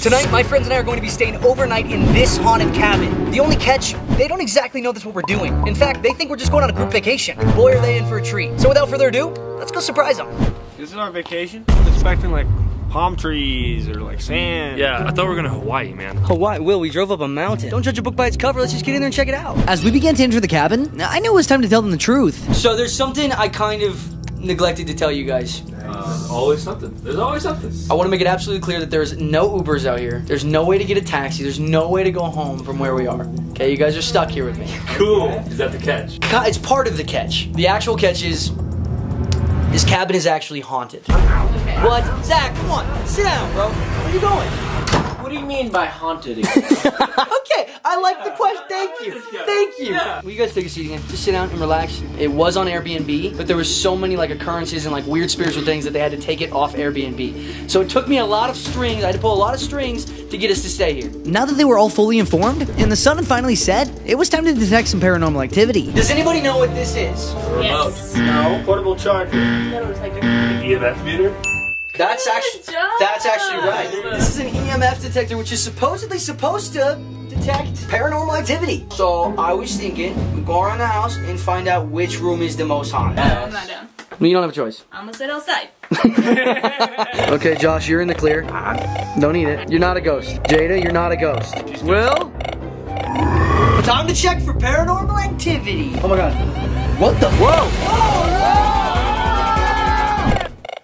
Tonight, my friends and I are going to be staying overnight in this haunted cabin. The only catch, they don't exactly know that's what we're doing. In fact, they think we're just going on a group vacation. Boy, are they in for a treat. So without further ado, let's go surprise them. This is our vacation. I was expecting like palm trees or like sand. Yeah, I thought we were going to Hawaii, man. Hawaii, Will, we drove up a mountain. Don't judge a book by its cover, let's just get in there and check it out. As we began to enter the cabin, I knew it was time to tell them the truth. So there's something I kind of neglected to tell you guys. Uh, always something. There's always something. I want to make it absolutely clear that there's no Ubers out here. There's no way to get a taxi. There's no way to go home from where we are. Okay, you guys are stuck here with me. Cool. Is that the catch? It's part of the catch. The actual catch is this cabin is actually haunted. What? Zach, come on. Sit down, bro. Where are you going? What do you mean by haunted? okay, I like the question. Thank you. Thank you. Will you guys take a seat again? Just sit down and relax. It was on Airbnb, but there was so many like occurrences and like weird spiritual things that they had to take it off Airbnb. So it took me a lot of strings. I had to pull a lot of strings to get us to stay here. Now that they were all fully informed, and the sun had finally set, it was time to detect some paranormal activity. Does anybody know what this is? Yes. No portable charger. EMF meter? That's actually job. that's actually right. This is an EMF detector, which is supposedly supposed to detect paranormal activity. So I was thinking we go around the house and find out which room is the most haunted. No, I'm not down. You don't have a choice. I'm gonna sit outside. Okay, Josh, you're in the clear. Don't eat it. You're not a ghost. Jada, you're not a ghost. Will? Time to check for paranormal activity. Oh my god. What the? Whoa!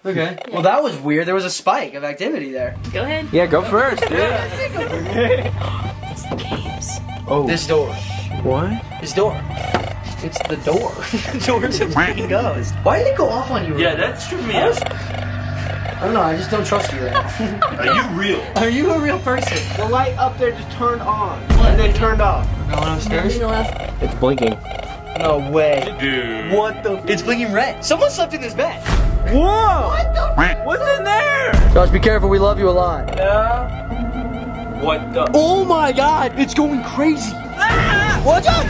Okay. Well, that was weird. There was a spike of activity there. Go ahead. Yeah, go first, dude. It's the games. oh. This door. What? This door. It's the door. the door's a freaking ghost. Why did it go off on you? Yeah, that's tripped me out. I don't know. I just don't trust you right now. Are you real? Are you a real person? The light up there just turned on and then turned off. Going upstairs? It's blinking. No way. Dude. What the? It's blinking red. Someone slept in this bed. Whoa! What the? What's in there? Josh, be careful. We love you a lot. Yeah. What the? Oh my god, it's going crazy. Ah! Watch out!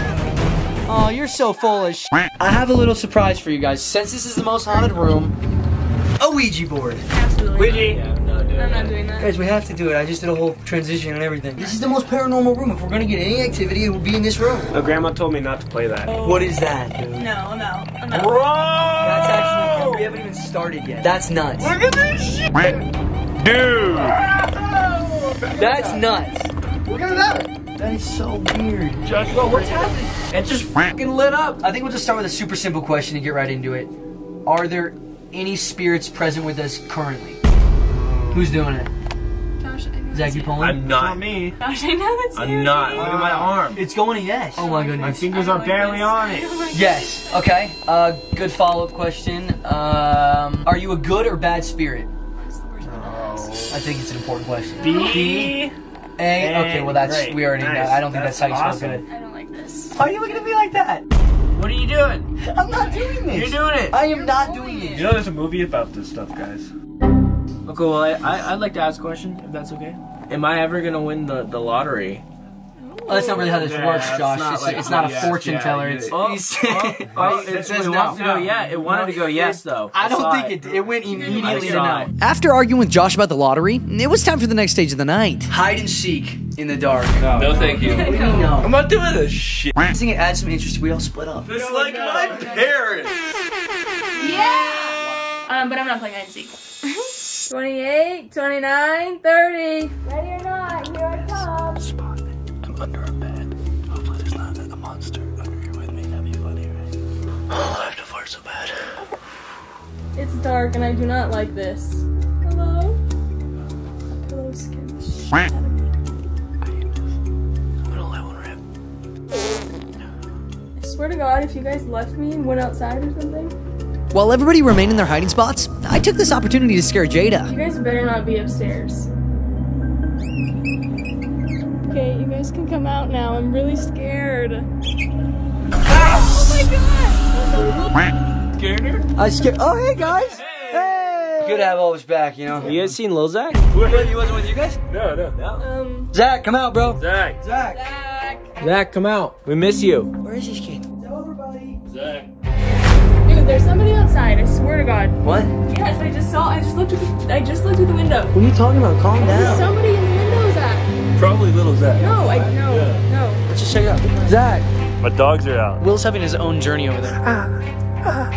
Oh, you're so full of I have a little surprise for you guys. Since this is the most haunted room, a Ouija board. Absolutely. Ouija. Yeah, no, dude. I'm not doing that. Guys, we have to do it. I just did a whole transition and everything. This is the most paranormal room. If we're gonna get any activity, it will be in this room. No, grandma told me not to play that. What is that? No, I'm out. I'm out. Bro! That's haven't even started yet. That's nuts. Look at this shit! Dude! That's nuts. Look at that. That is so weird. Josh, what's happening? It just fucking lit up. I think we'll just start with a super simple question and get right into it. Are there any spirits present with us currently? Who's doing it? Josh, I know Zach, you you. pulling? I'm Not not. me. Josh, I know that's you. I'm not. dude. Look at my arm. It's going to yes. Oh my goodness. My fingers are don't barely like on it. Like Yes. Okay. Uh, good follow-up question. Um, are you a good or bad spirit? this. It's the worst one. I think it's an important question. B. A. Okay. Well, that's Great. we already know. I don't think that's, That's how you spell awesome. good. I don't like this. Why are you looking at me like that? What are you doing? I'm not doing this. You're doing it. I am not doing You it. You know there's a movie about this stuff, guys. Okay, well, I, I, I'd like to ask a question, if that's okay. Am I ever gonna win the, the lottery? Oh, that's not really how this Yeah, works, Josh. not it's, like- it's not a yeah, fortune yeah, teller. It's, did. Oh, he's- oh, oh, it it, says it wants to no. go yeah. It wanted to go yes, though. I don't think it. It went immediately to no. After arguing with Josh about the lottery, it was time for the next stage of the night. Hide and seek in the dark. No, thank you. What you no? I'm not doing this shit. I think it adds some interest. We all split up. It's like my parents. Yeah! Um, but I'm not playing hide and seek. 28, 29, 30. Ready or not, here I come. I'm under a bed. Hopefully there's not a monster under here with me. That'd be funny, right? Oh, I have to fart so bad. It's dark and I do not like this. Hello? Pillow scared the shit out. I'm gonna let one rip. I swear to God, if you guys left me and went outside or something, While everybody remained in their hiding spots, I took this opportunity to scare Jada. you guys better not be upstairs. Okay, you guys can come out now. I'm really scared. Oh my god! Scared her? I scared. Oh, hey guys. Hey. Good to have all of us back. You know. You guys seen Lil Zach? He wasn't with you guys. No, no, no. Um, Zach, come out, bro. Zach. Zach. Zach. Zach, come out. We miss you. Where is this kid? Zach. There's somebody outside. I swear to God. What? Yes, I just saw. I just looked. At the, I just looked at the window. What are you talking about? Calm down. There's somebody in the window, Zach. Probably little Zach. No, I no yeah. no. Let's just check it out. Zach. My dogs are out. Will's having his own journey over there. Ah, ah.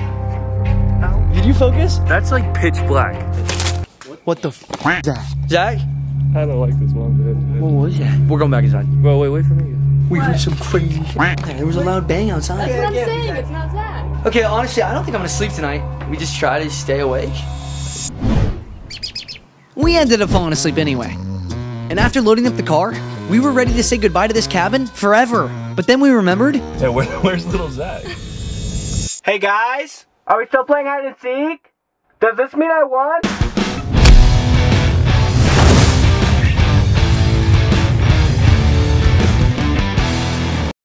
ah. Did you focus? That's like pitch black. What, the f Zach? Zach? I don't like this one, bit. What was that? We're going back inside. Well, wait, wait for me. We heard some crazy shit. There was a loud bang outside. That's what I'm saying. It's not Zach. Okay, honestly, I don't think I'm gonna sleep tonight. We just try to stay awake. We ended up falling asleep anyway. And after loading up the car, we were ready to say goodbye to this cabin forever. But then we remembered Hey, where, where's little Zach? Hey guys, are we still playing hide and seek? Does this mean I won?